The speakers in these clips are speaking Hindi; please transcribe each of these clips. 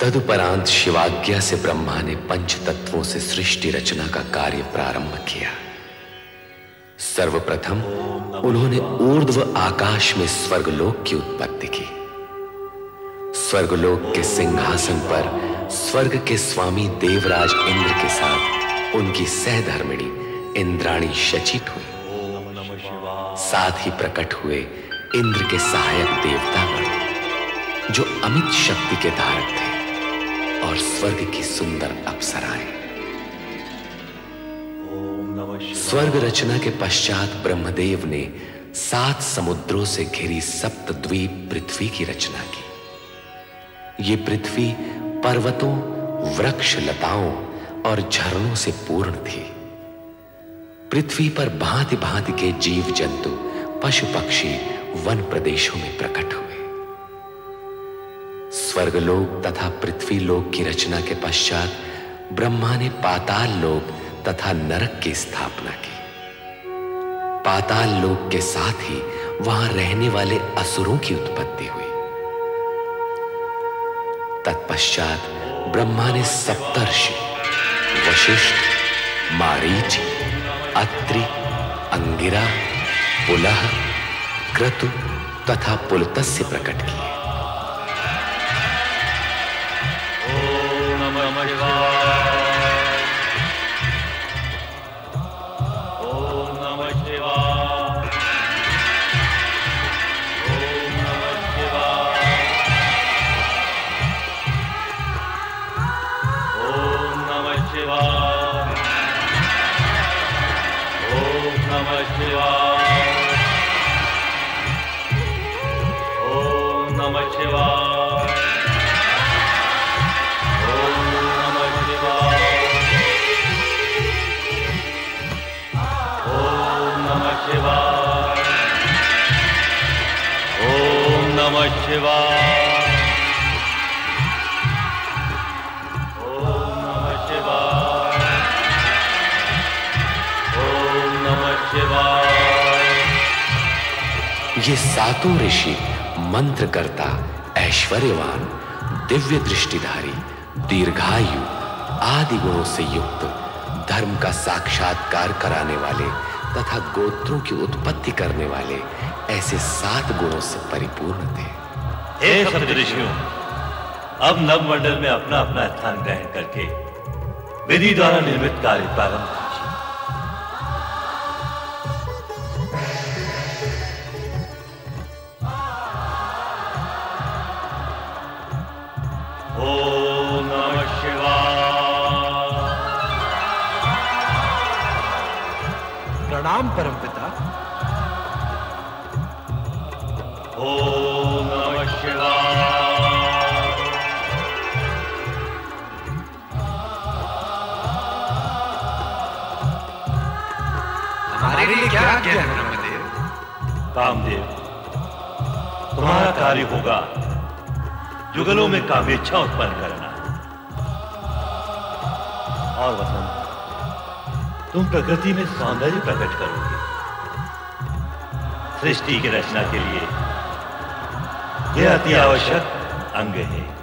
तदुपरांत शिवाज्ञा से ब्रह्मा ने पंच तत्वों से सृष्टि रचना का कार्य प्रारंभ किया। सर्वप्रथम उन्होंने ऊर्ध्व आकाश में स्वर्गलोक की उत्पत्ति की। स्वर्गलोक के सिंहासन पर स्वर्ग के स्वामी देवराज इंद्र के साथ उनकी सहधर्मिणी इंद्राणी शचित हुई। साथ ही प्रकट हुए इंद्र के सहायक देवतागण जो अमित शक्ति के धारक थे। और स्वर्ग की सुंदर अप्सराएँ। स्वर्ग रचना के पश्चात ब्रह्मदेव ने सात समुद्रों से घिरी सप्त द्वीप पृथ्वी की रचना की। ये पृथ्वी पर्वतों, वृक्ष लताओं और झरनों से पूर्ण थी। पृथ्वी पर भांति भांति के जीव जंतु पशु पक्षी वन प्रदेशों में प्रकट हुए। स्वर्गलोक तथा पृथ्वी लोक की रचना के पश्चात ब्रह्मा ने पाताल लोक तथा नरक की स्थापना की। पाताल लोक के साथ ही वहाँ रहने वाले असुरों की उत्पत्ति हुई। तत्पश्चात ब्रह्मा ने सप्तर्षि, वशिष्ठ, मारीच, अत्रि, अंगिरा, पुलह, क्रतु तथा पुलतस्य प्रकट किए। ये सातों ऋषि मंत्रकर्ता, ऐश्वर्यवान, दिव्य दृष्टिधारी, दीर्घायु आदि गुणों से युक्त, धर्म का साक्षात्कार कराने वाले तथा गोत्रों की उत्पत्ति करने वाले ऐसे सात गुणों से परिपूर्ण थे। हे सप्त ऋषियों अब नवमंडल में अपना अपना स्थान ग्रहण करके विधि द्वारा निर्मित कार्य प्रारंभ जुगलों में कामेच्छा उत्पन्न करना। और वसंत तुम प्रकृति में सौंदर्य प्रकट करोगे। सृष्टि की रचना के लिए यह अति आवश्यक अंग है।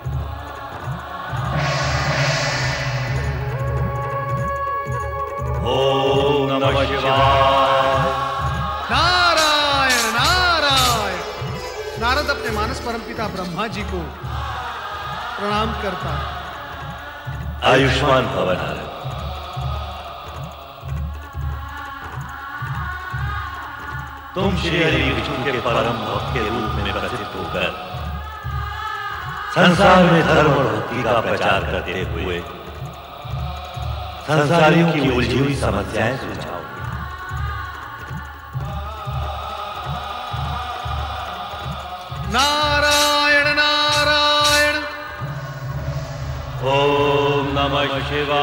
ओम नमः शिवाय। परमपिता ब्रह्मा जी को प्रणाम करता आयुष्मान भवन तुम श्री हरि विष्णु के परम भक्त के रूप में प्रसिद्ध होकर संसार में धर्म और भक्ति का प्रचार करते हुए संसारियों की उलझी हुई समस्याएँ सुलझाओ। नमः शिवाय। नमः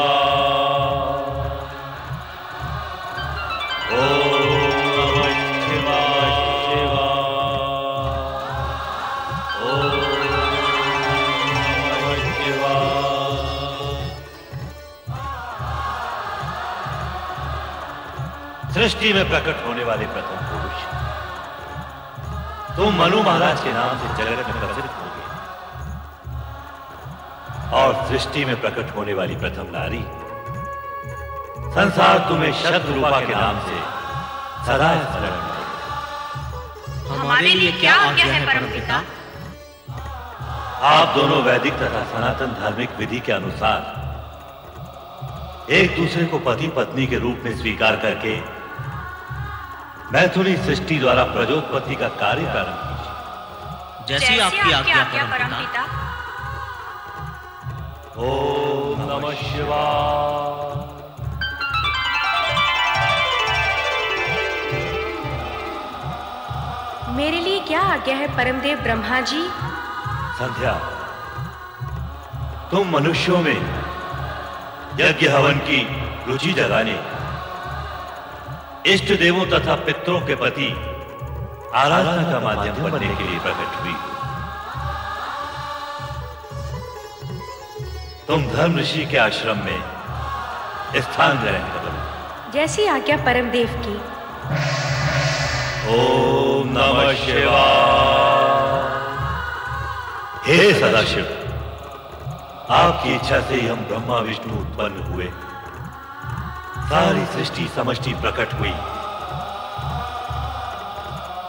शिवाय। सृष्टि में प्रकट होने वाले प्रथम पुरुष तुम मनु महाराज के नाम से जगत में प्रसिद्ध और सृष्टि में प्रकट होने वाली प्रथम नारी संसार तुम्हें शत्रुपा के नाम से सदा स्मरण हमारे लिए क्या आज्ञा है परमपिता आप दोनों वैदिक तथा सनातन धार्मिक विधि के अनुसार एक दूसरे को पति पत्नी के रूप में स्वीकार करके मैथुनी सृष्टि द्वारा प्रजोत्पत्ति का कार्य प्रारंभ कीजिए। जैसी आपकी आज्ञा परमपिता ओम नमः शिवाय। मेरे लिए क्या आज्ञा है परमदेव ब्रह्मा जी संध्या तुम मनुष्यों में यज्ञ हवन की रुचि जगाने इष्ट देवों तथा पितरों के प्रति आराधना का माध्यम बनने के लिए प्रकट हुई। तुम धर्म ऋषि के आश्रम में स्थान ग्रहण करो जैसी आज्ञा परमदेव की। ओम नमः शिवाय। हे सदाशिव आपकी इच्छा से ही हम ब्रह्मा विष्णु उत्पन्न हुए। सारी सृष्टि समष्टि प्रकट हुई।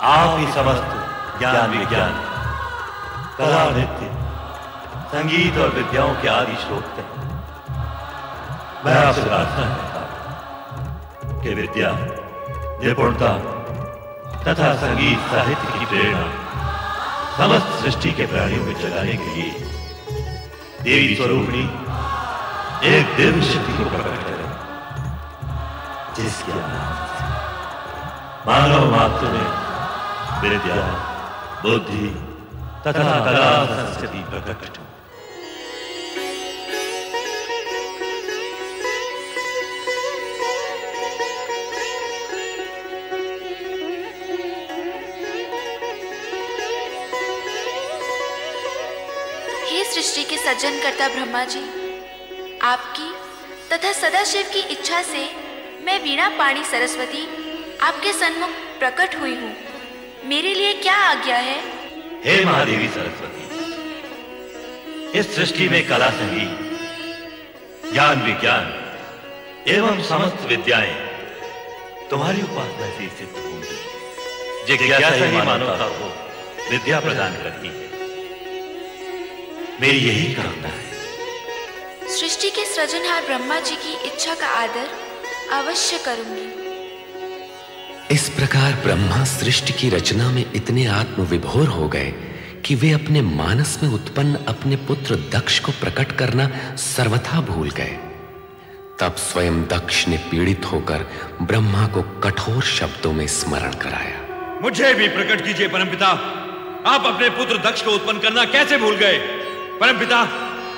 आप ही समस्त ज्ञान विज्ञान, कला नृत्य, संगीत और विद्याओं के आदि स्रोत हैं। मैं आपसे प्रार्थना करता हूँ कि विद्या, निपुणता तथा संगीत साहित्य की प्रेरणा समस्त सृष्टि के प्राणियों में जगाने के लिए देवी स्वरूपणी एक दिव्य शक्ति को प्रकट करें। जिसके मानव मात्र में विद्या बुद्धि तथा कला संस्कृति प्रकट सृष्टि के सज्जन करता ब्रह्मा जी, आपकी तथा सदाशिव की इच्छा से मैं वीणा पाणी सरस्वती आपके सन्मुख प्रकट हुई हूँ। मेरे लिए क्या आज्ञा है? हे महादेवी सरस्वती इस सृष्टि में कला संगीत ज्ञान विज्ञान एवं समस्त विद्याएँ तुम्हारी उपासना से सिद्ध होंगी। जिज्ञासा ही मानवता को विद्या प्रदान करती है। मेरी यही कामना है। सृष्टि के सृजनहार ब्रह्मा जी की इच्छा का आदर अवश्य करूँगी। इस प्रकार ब्रह्मा सृष्टि की रचना में इतने आत्मविभोर हो गए कि वे अपने मानस में उत्पन्न अपने पुत्र दक्ष को प्रकट करना सर्वथा भूल गए। तब स्वयं दक्ष ने पीड़ित होकर ब्रह्मा को कठोर शब्दों में स्मरण कराया। मुझे भी प्रकट कीजिए परमपिता आप अपने पुत्र दक्ष को उत्पन्न करना कैसे भूल गए? परमपिता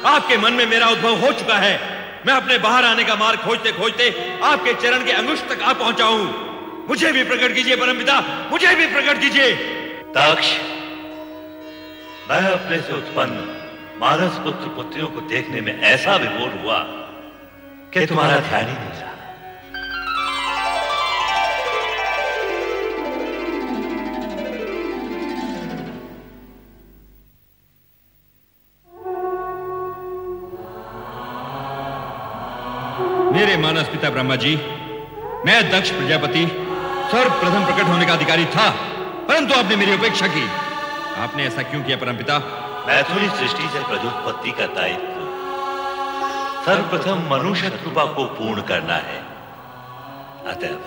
आपके मन में मेरा उद्भव हो चुका है। मैं अपने बाहर आने का मार्ग खोजते खोजते आपके चरण के अंगुष्ठ तक आ पहुँचा हूँ। मुझे भी प्रकट कीजिए परम पिता मुझे भी प्रकट कीजिए। दक्ष, मैं अपने से उत्पन्न मानस पुत्र पुत्रियों को देखने में ऐसा विभोर हुआ कि तुम्हारा ध्यान ही नहीं मेरे मानस पिता ब्रह्मा जी मैं दक्ष प्रजापति सर्वप्रथम प्रकट होने का अधिकारी था परंतु आपने मेरी उपेक्षा की। आपने ऐसा क्यों किया परमपिता मैथुनी सृष्टि से प्रजोत्पत्ति का दायित्व सर्वप्रथम मनुष्य कृपा को पूर्ण करना है। अतएव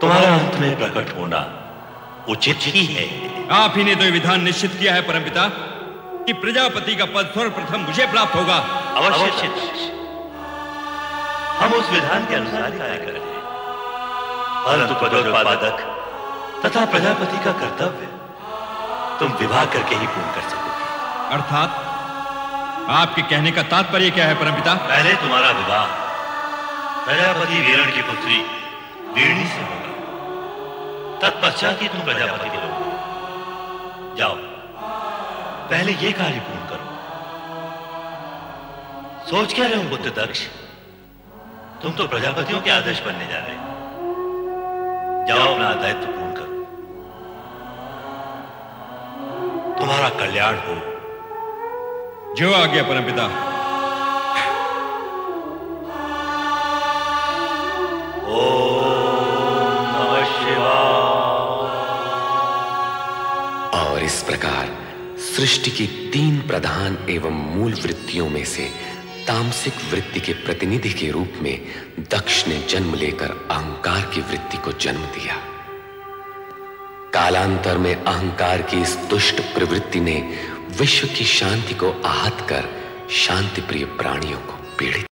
तुम्हारा अंत में प्रकट होना उचित ही है। आप ही ने तो विधान निश्चित किया है परमपिता कि प्रजापति का पद सर्वप्रथम मुझे प्राप्त होगा। अवश्य। हम उस विधान के अनुसार ही कार्य कर रहे हैं। परंतु पदोत्पादक तथा प्रजापति का कर्तव्य तुम विवाह करके ही पूर्ण कर सकोगे। अर्थात आपके कहने का तात्पर्य क्या है परमपिता? पहले तुम्हारा विवाह प्रजापति वीरण की पुत्री वीरणी से होगा। तत्पश्चात ही तुम प्रजापति के लोग जाओ पहले यह कार्य पूर्ण करो। सोच क्या रहे हो बुद्ध दक्ष? तुम तो प्रजापतियों के आदर्श बनने जा रहे हो। जाओ अपना दायित्व पूर्ण करो। तुम्हारा कल्याण हो। जो आ गया परमपिता नमः शिवाय। और इस प्रकार सृष्टि की तीन प्रधान एवं मूल वृत्तियों में से तामसिक वृत्ति के प्रतिनिधि के रूप में दक्ष ने जन्म लेकर अहंकार की वृत्ति को जन्म दिया। कालांतर में अहंकार की इस दुष्ट प्रवृत्ति ने विश्व की शांति को आहत कर शांति प्रिय प्राणियों को पीड़ित